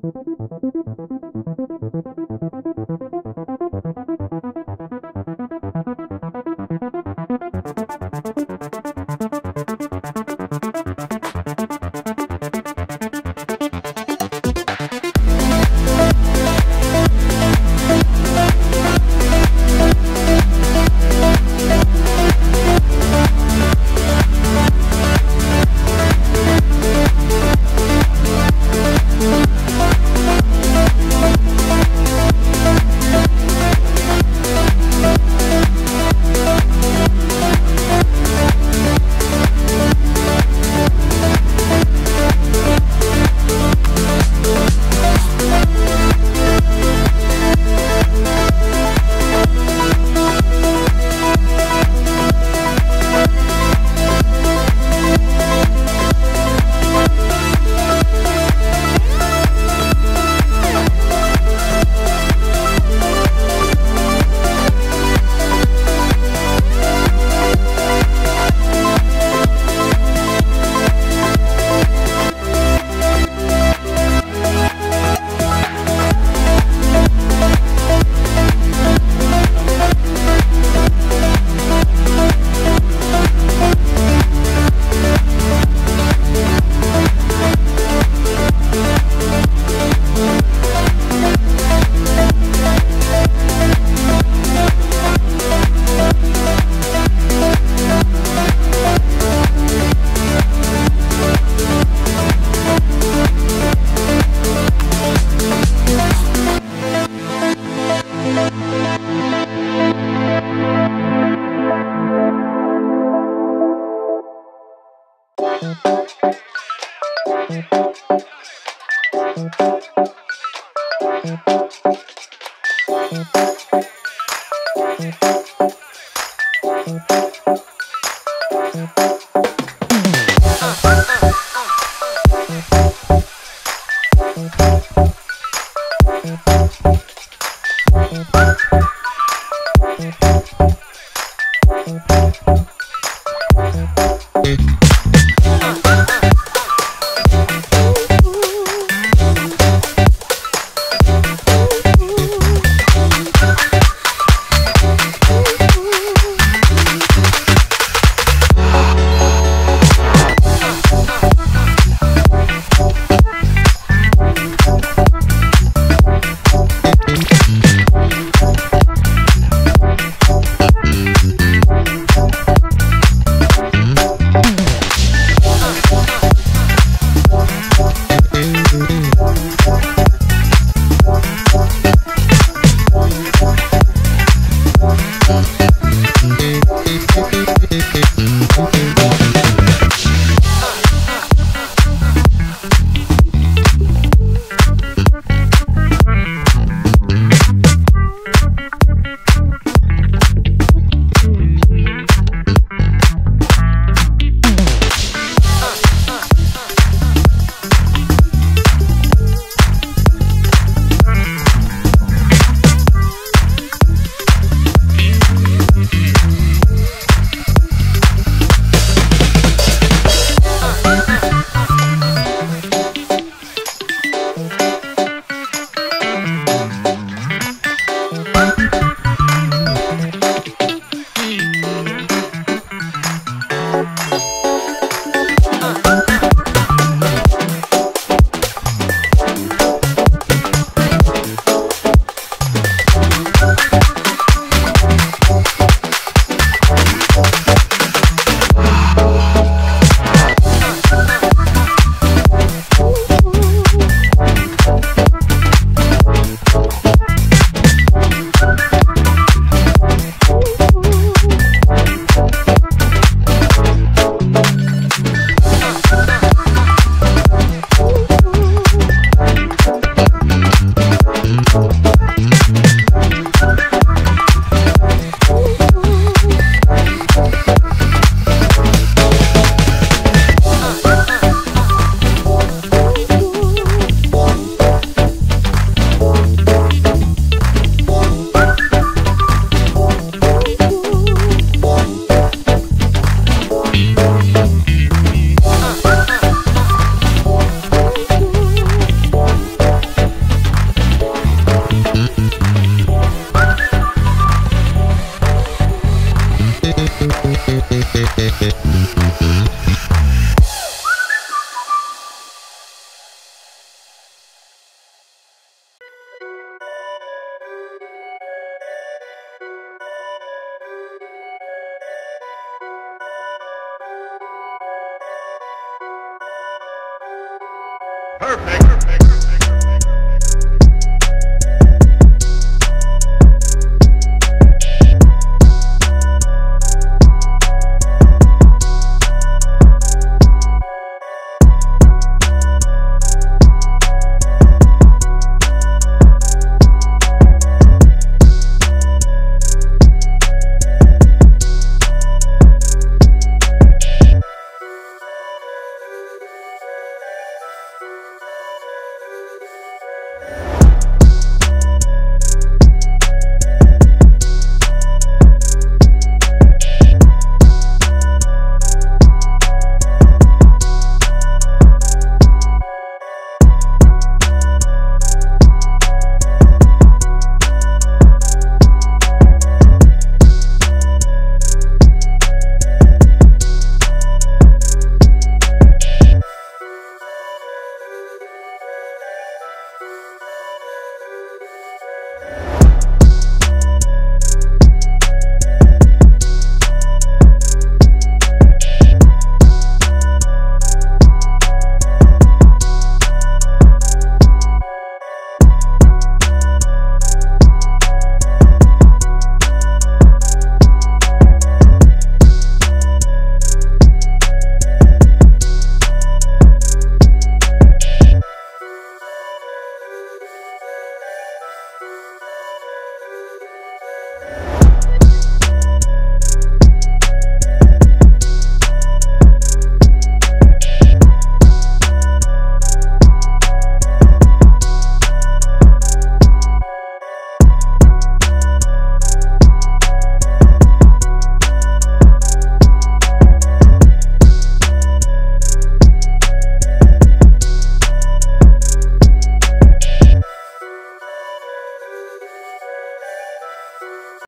Thank you. Thank Perfect.